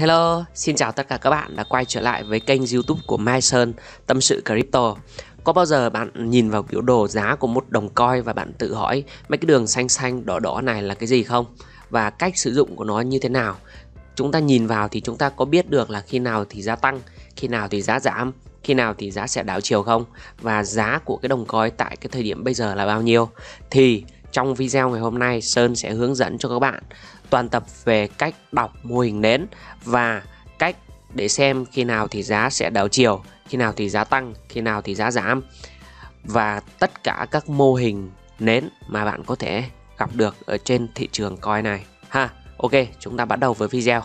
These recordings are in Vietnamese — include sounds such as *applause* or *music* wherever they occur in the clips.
Hello, xin chào tất cả các bạn đã quay trở lại với kênh youtube của Mai Sơn Tâm sự Crypto Có bao giờ bạn nhìn vào biểu đồ giá của một đồng coin và bạn tự hỏi mấy cái đường xanh xanh đỏ đỏ này là cái gì không? Và cách sử dụng của nó như thế nào? Chúng ta nhìn vào thì chúng ta có biết được là khi nào thì giá tăng, khi nào thì giá giảm, khi nào thì giá sẽ đảo chiều không? Và giá của cái đồng coin tại cái thời điểm bây giờ là bao nhiêu? Thì trong video ngày hôm nay Sơn sẽ hướng dẫn cho các bạn toàn tập về cách đọc mô hình nến và cách để xem khi nào thì giá sẽ đảo chiều, khi nào thì giá tăng, khi nào thì giá giảm và tất cả các mô hình nến mà bạn có thể gặp được ở trên thị trường coin này ha. Ok, chúng ta bắt đầu với video.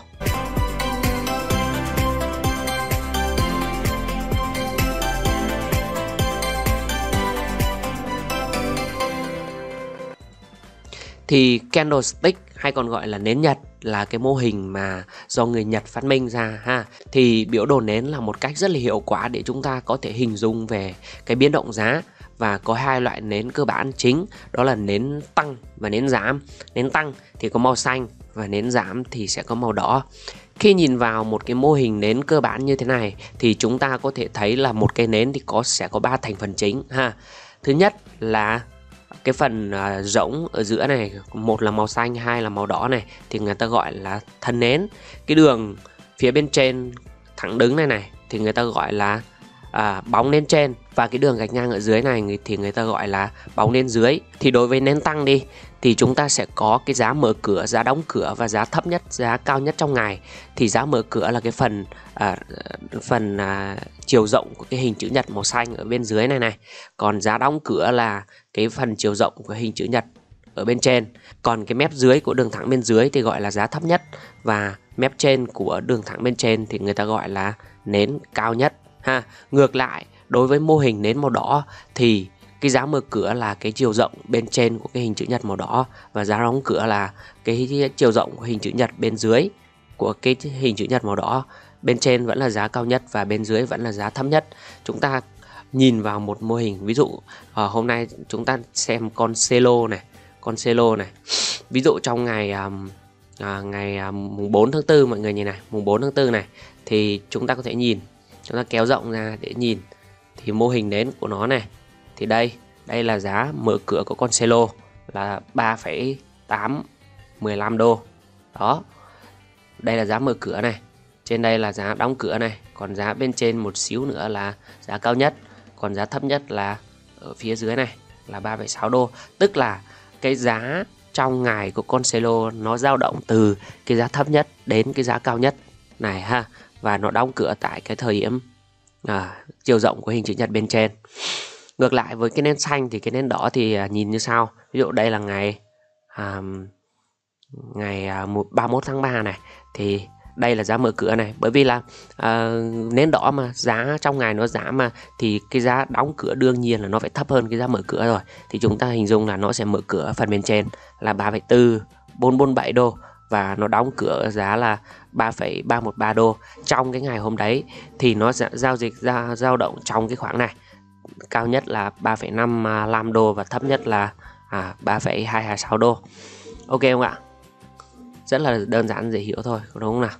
Thì candlestick hay còn gọi là nến Nhật là cái mô hình mà do người Nhật phát minh ra, ha. Thì biểu đồ nến là một cách rất là hiệu quả để chúng ta có thể hình dung về cái biến động giá và có hai loại nến cơ bản chính, đó là nến tăng và nến giảm. Nến tăng thì có màu xanh và nến giảm thì sẽ có màu đỏ. Khi nhìn vào một cái mô hình nến cơ bản như thế này thì chúng ta có thể thấy là một cái nến thì có, sẽ có ba thành phần chính, ha. Thứ nhất là cái phần uh, rỗng ở giữa này một là màu xanh hai là màu đỏ này thì người ta gọi là thân nến. Cái đường phía bên trên thẳng đứng này này thì người ta gọi là à, bóng nến trên. Và cái đường gạch ngang ở dưới này thì người ta gọi là bóng nến dưới. Thì đối với nến tăng đi thì chúng ta sẽ có cái giá mở cửa giá đóng cửa và giá thấp nhất giá cao nhất trong ngày. Thì giá mở cửa là cái phần à, phần à, chiều rộng của cái hình chữ nhật màu xanh ở bên dưới này này. Còn giá đóng cửa là cái phần chiều rộng của hình chữ nhật ở bên trên. Còn cái mép dưới của đường thẳng bên dưới thì gọi là giá thấp nhất. Và mép trên của đường thẳng bên trên thì người ta gọi là nến cao nhất. Ha, ngược lại, đối với mô hình nến màu đỏ thì cái giá mở cửa là cái chiều rộng bên trên của cái hình chữ nhật màu đỏ. Và giá đóng cửa là cái chiều rộng của hình chữ nhật bên dưới của cái hình chữ nhật màu đỏ. Bên trên vẫn là giá cao nhất và bên dưới vẫn là giá thấp nhất. Chúng ta nhìn vào một mô hình. Ví dụ uh, hôm nay chúng ta xem con celo này con celo này. *sniffs* Ví dụ trong ngày um, à, ngày à, mùng 4 tháng 4 mọi người nhìn này mùng 4 tháng 4 này thì chúng ta có thể nhìn chúng ta kéo rộng ra để nhìn. Thì mô hình nến của nó này thì đây đây là giá mở cửa của con Celo là 3,815 đô. Đó đây là giá mở cửa này trên đây là giá đóng cửa này còn giá bên trên một xíu nữa là giá cao nhất còn giá thấp nhất là ở phía dưới này là 3,6 đô. Tức là cái giá trong ngày của con Celo nó dao động từ cái giá thấp nhất đến cái giá cao nhất này ha. Và nó đóng cửa tại cái thời điểm à, chiều rộng của hình chữ nhật bên trên. Ngược lại với cái nến xanh thì cái nến đỏ thì à, nhìn như sau. Ví dụ đây là ngày à, ngày à, 31 tháng 3 này thì đây là giá mở cửa này. Bởi vì là uh, nến đỏ mà giá trong ngày nó giảm mà thì cái giá đóng cửa đương nhiên là nó phải thấp hơn cái giá mở cửa rồi. Thì chúng ta hình dung là nó sẽ mở cửa phần bên trên là 3,4 447 đô và nó đóng cửa giá là 3,313 đô. Trong cái ngày hôm đấy thì nó sẽ giao dịch ra dao động trong cái khoảng này cao nhất là 3,55 đô và thấp nhất là à, 3,226 đô. Ok không ạ? Rất là đơn giản, dễ hiểu thôi đúng không nào?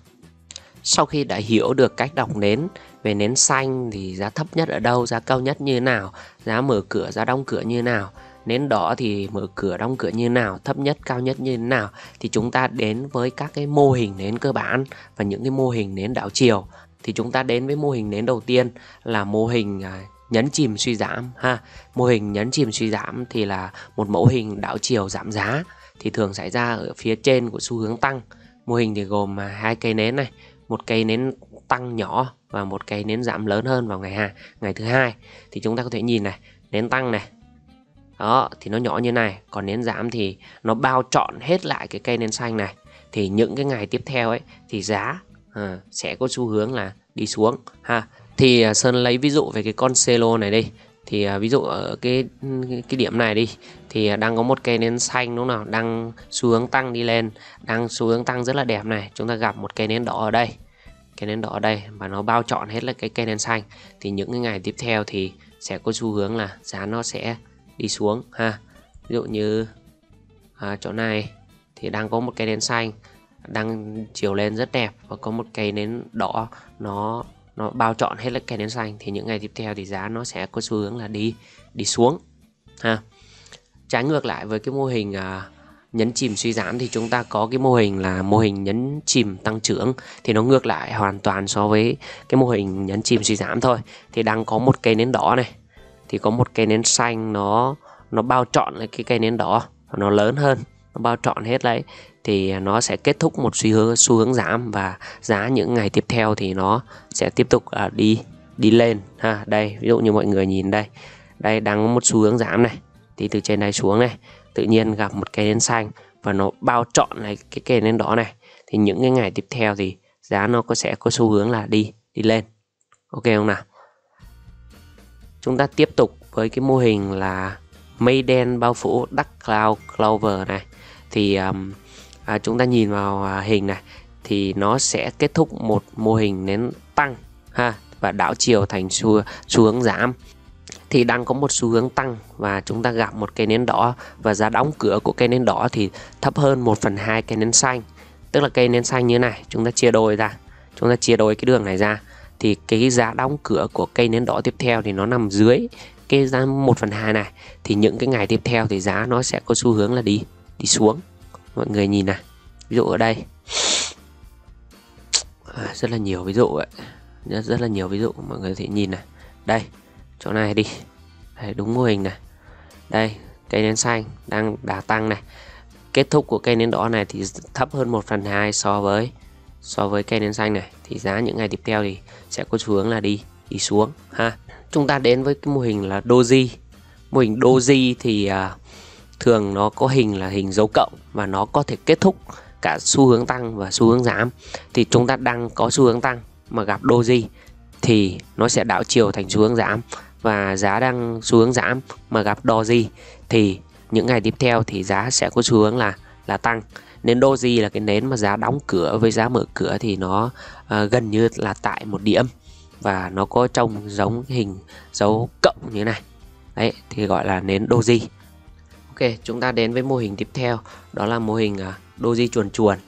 Sau khi đã hiểu được cách đọc nến, về nến xanh thì giá thấp nhất ở đâu, giá cao nhất như nào, giá mở cửa, giá đóng cửa như nào, nến đỏ thì mở cửa, đóng cửa như nào, thấp nhất, cao nhất như thế nào, thì chúng ta đến với các cái mô hình nến cơ bản và những cái mô hình nến đảo chiều. Thì chúng ta đến với mô hình nến đầu tiên là mô hình à, nhấn chìm suy giảm ha. Mô hình nhấn chìm suy giảm thì là một mẫu hình đảo chiều giảm giá thì thường xảy ra ở phía trên của xu hướng tăng. Mô hình thì gồm à, hai cây nến này một cây nến tăng nhỏ và một cây nến giảm lớn hơn vào ngày hai ngày thứ hai. Thì chúng ta có thể nhìn này nến tăng này. Đó thì nó nhỏ như này còn nến giảm thì nó bao trọn hết lại cái cây nến xanh này. Thì những cái ngày tiếp theo ấy thì giá à, sẽ có xu hướng là đi xuống ha. Thì à, Sơn lấy ví dụ về cái con Celo này đi thì à, ví dụ ở cái cái điểm này đi thì à, đang có một cây nến xanh đúng không nào? Đang xu hướng tăng đi lên đang xu hướng tăng rất là đẹp này. Chúng ta gặp một cây nến đỏ ở đây. Cây nến đỏ ở đây và nó bao trọn hết là cái cây nến xanh. Thì những cái ngày tiếp theo thì sẽ có xu hướng là giá nó sẽ đi xuống ha. Ví dụ như à, chỗ này thì đang có một cây nến xanh đang chiều lên rất đẹp và có một cây nến đỏ nó nó bao trọn hết là cây nến xanh thì những ngày tiếp theo thì giá nó sẽ có xu hướng là đi đi xuống ha. Trái ngược lại với cái mô hình à, nhấn chìm suy giảm thì chúng ta có cái mô hình là mô hình nhấn chìm tăng trưởng thì nó ngược lại hoàn toàn so với cái mô hình nhấn chìm suy giảm thôi. Thì đang có một cây nến đỏ này thì có một cây nến xanh nó nó bao trọn lại cái cây nến đỏ nó lớn hơn nó bao trọn hết đấy thì nó sẽ kết thúc một xu hướng xu hướng giảm và giá những ngày tiếp theo thì nó sẽ tiếp tục uh, đi đi lên ha. Đây ví dụ như mọi người nhìn đây. Đây đang có một xu hướng giảm này. Thì từ trên đây xuống này tự nhiên gặp một cây nến xanh và nó bao trọn này cái cây nến đỏ này. Thì những cái ngày tiếp theo thì giá nó có sẽ có xu hướng là đi đi lên. Ok không nào? Chúng ta tiếp tục với cái mô hình là mây đen bao phủ Dark Cloud Clover này thì um, à, chúng ta nhìn vào à, hình này thì nó sẽ kết thúc một mô hình nến tăng ha và đảo chiều thành xu, xu hướng giảm. Thì đang có một xu hướng tăng và chúng ta gặp một cây nến đỏ và giá đóng cửa của cây nến đỏ thì thấp hơn 1 phần 2 cây nến xanh. Tức là cây nến xanh như này chúng ta chia đôi ra chúng ta chia đôi cái đường này ra. Thì cái giá đóng cửa của cây nến đỏ tiếp theo thì nó nằm dưới cái giá 1 phần 2 này. Thì những cái ngày tiếp theo thì giá nó sẽ có xu hướng là đi đi xuống. Mọi người nhìn này. Ví dụ ở đây. À, rất là nhiều ví dụ ấy rất, rất là nhiều ví dụ. Mọi người có thể nhìn này. Đây chỗ này đi. Đây, đúng mô hình này. Đây cây nến xanh đang đà tăng này. Kết thúc của cây nến đỏ này thì thấp hơn 1 phần 2 so với so với cây nến xanh này. Thì giá những ngày tiếp theo thì sẽ có xu hướng là đi đi xuống ha. Chúng ta đến với cái mô hình là doji. Mô hình doji thì uh, thường nó có hình là hình dấu cộng và nó có thể kết thúc cả xu hướng tăng và xu hướng giảm. Thì chúng ta đang có xu hướng tăng mà gặp doji thì nó sẽ đảo chiều thành xu hướng giảm. Và giá đang xu hướng giảm mà gặp doji thì những ngày tiếp theo thì giá sẽ có xu hướng là là tăng. Nên doji là cái nến mà giá đóng cửa với giá mở cửa thì nó uh, gần như là tại một điểm và nó có trông giống hình dấu cộng như thế này. Đấy thì gọi là nến doji ok chúng ta đến với mô hình tiếp theo. Đó là mô hình uh, doji chuồn chuồn.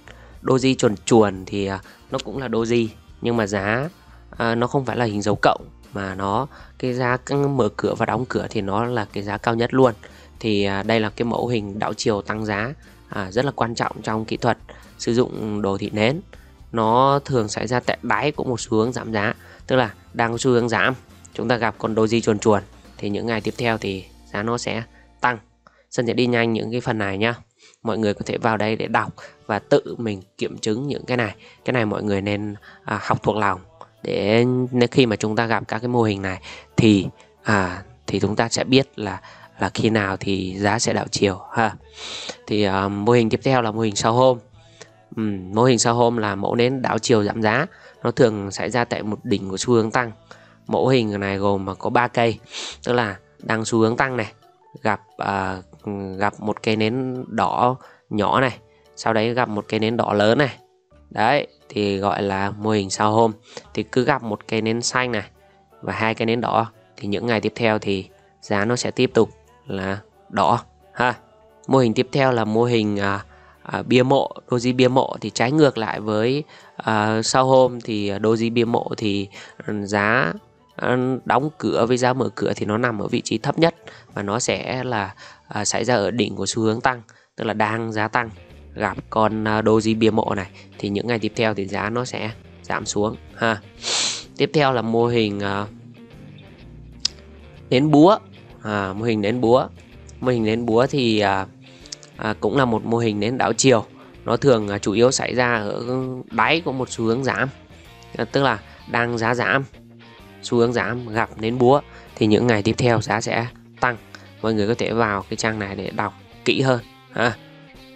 Doji chuồn chuồn thì uh, nó cũng là doji nhưng mà giá uh, nó không phải là hình dấu cộng mà nó cái giá mở cửa và đóng cửa thì nó là cái giá cao nhất luôn. Thì uh, đây là cái mẫu hình đảo chiều tăng giá à, rất là quan trọng trong kỹ thuật sử dụng đồ thị nến. Nó thường xảy ra tại đáy của một xu hướng giảm giá tức là đang có xu hướng giảm. Chúng ta gặp con doji chuồn chuồn thì những ngày tiếp theo thì giá nó sẽ tăng. Sơn sẽ đi nhanh những cái phần này nhá. Mọi người có thể vào đây để đọc và tự mình kiểm chứng những cái này. Cái này mọi người nên à, học thuộc lòng. Để nếu khi mà chúng ta gặp các cái mô hình này thì à, thì chúng ta sẽ biết là là khi nào thì giá sẽ đảo chiều ha. Thì à, mô hình tiếp theo là mô hình sau hôm. Ừ, mô hình sau hôm là mẫu nến đảo chiều giảm giá. Nó thường xảy ra tại một đỉnh của xu hướng tăng. Mẫu hình này gồm mà có 3 cây. Tức là đang xu hướng tăng này gặp à, gặp một cây nến đỏ nhỏ này sau đấy gặp một cây nến đỏ lớn này. Đấy thì gọi là mô hình sao hôm. Thì cứ gặp một cây nến xanh này và hai cây nến đỏ thì những ngày tiếp theo thì giá nó sẽ tiếp tục là đỏ ha. Mô hình tiếp theo là mô hình à, à, bia mộ doji bia mộ. Thì trái ngược lại với à, sau hôm thì doji bia mộ thì ừ, giá ừ, đóng cửa với giá mở cửa thì nó nằm ở vị trí thấp nhất và nó sẽ là à, xảy ra ở đỉnh của xu hướng tăng tức là đang giá tăng. Gặp con à, doji bia mộ này thì những ngày tiếp theo thì giá nó sẽ giảm xuống ha. Tiếp theo là mô hình à, nến búa à, mô hình nến búa. Mô hình nến búa thì à, à, cũng là một mô hình nến đảo chiều. Nó thường à, chủ yếu xảy ra ở đáy của một xu hướng giảm à, tức là đang giá giảm xu hướng giảm gặp nến búa thì những ngày tiếp theo giá sẽ mọi người có thể vào cái trang này để đọc kỹ hơn ha.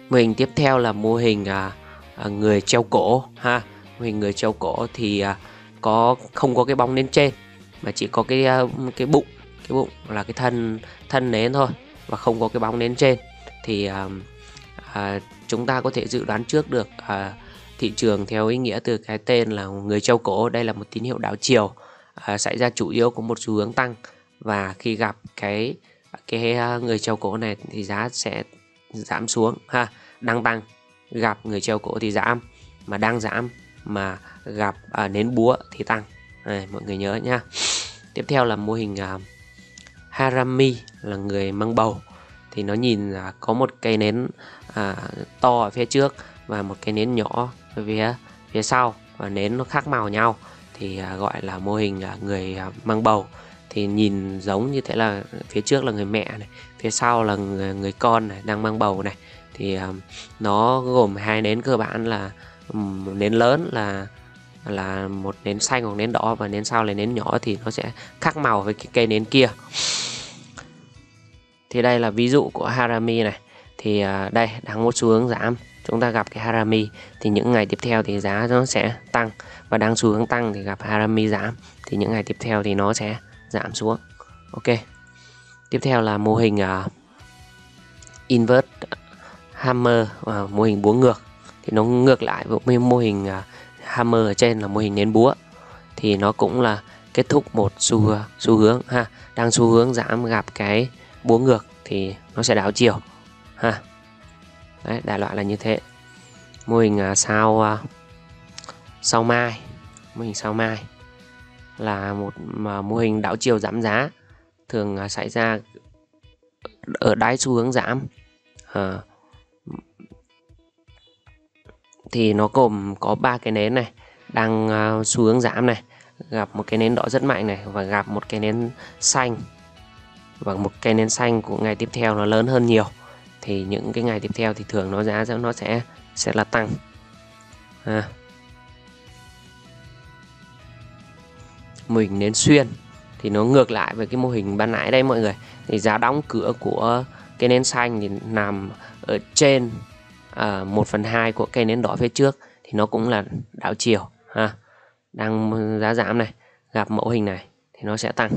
Mô hình tiếp theo là mô hình à, à, người treo cổ ha. Mô hình người treo cổ thì à, có không có cái bóng nến trên mà chỉ có cái à, cái bụng cái bụng là cái thân thân nến thôi và không có cái bóng nến trên. Thì à, à, chúng ta có thể dự đoán trước được à, thị trường theo ý nghĩa từ cái tên là người treo cổ. Đây là một tín hiệu đảo chiều à, xảy ra chủ yếu có một xu hướng tăng và khi gặp cái cái à, người treo cổ này thì giá sẽ giảm xuống ha. Đang tăng gặp người treo cổ thì giảm mà đang giảm mà gặp à, nến búa thì tăng. À, mọi người nhớ nhá. Tiếp theo là mô hình à, Harami là người mang bầu. Thì nó nhìn à, có một cây nến à, to ở phía trước và một cây nến nhỏ ở phía phía sau. Và nến nó khác màu nhau thì à, gọi là mô hình à, người à, mang bầu thì nhìn giống như thế là phía trước là người mẹ này phía sau là người, người con này đang mang bầu này. Thì um, nó gồm hai nến cơ bản là um, nến lớn là là một nến xanh hoặc nến đỏ và nến sau là nến nhỏ thì nó sẽ khác màu với cái cây nến kia. Thì đây là ví dụ của Harami này. Thì uh, đây đang một xu hướng giảm. Chúng ta gặp cái Harami. Thì những ngày tiếp theo thì giá nó sẽ tăng. Và đang xu hướng tăng thì gặp Harami giảm. Thì những ngày tiếp theo thì nó sẽ giảm xuống. Ok. Tiếp theo là mô hình uh, invert hammer uh, mô hình búa ngược. Thì nó ngược lại với mô hình uh, hammer ở trên là mô hình nến búa. Thì nó cũng là kết thúc một xu xu hướng ha đang xu hướng giảm gặp cái búa ngược thì nó sẽ đảo chiều ha. Đấy đại loại là như thế. Mô hình uh, sao uh, sau mai. Mô hình sao mai là một mà mô hình đảo chiều giảm giá thường à, xảy ra ở đáy xu hướng giảm. À, thì nó gồm có ba cái nến này đang uh, xu hướng giảm này gặp một cái nến đỏ rất mạnh này và gặp một cái nến xanh. Và một cây nến xanh của ngày tiếp theo nó lớn hơn nhiều thì những cái ngày tiếp theo thì thường nó giá nó sẽ sẽ là tăng. À. mô hình nến xuyên. Thì nó ngược lại với cái mô hình ban nãy đây mọi người. Thì giá đóng cửa của cây nến xanh thì nằm ở trên à, 1 phần 2 của cây nến đỏ phía trước. Thì nó cũng là đảo chiều ha. Đang giá giảm này gặp mẫu hình này thì nó sẽ tăng.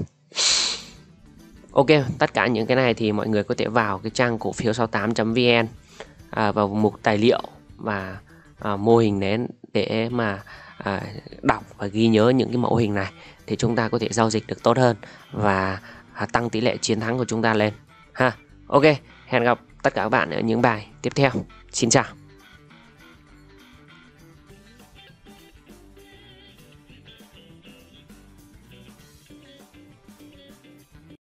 Ok, tất cả những cái này thì mọi người có thể vào cái trang cổ phiếu 68.vn à, vào mục tài liệu và à, mô hình nến để mà à, đọc và ghi nhớ những cái mẫu hình này thì chúng ta có thể giao dịch được tốt hơn và à, tăng tỷ lệ chiến thắng của chúng ta lên ha. Ok, hẹn gặp tất cả các bạn ở những bài tiếp theo. Xin chào.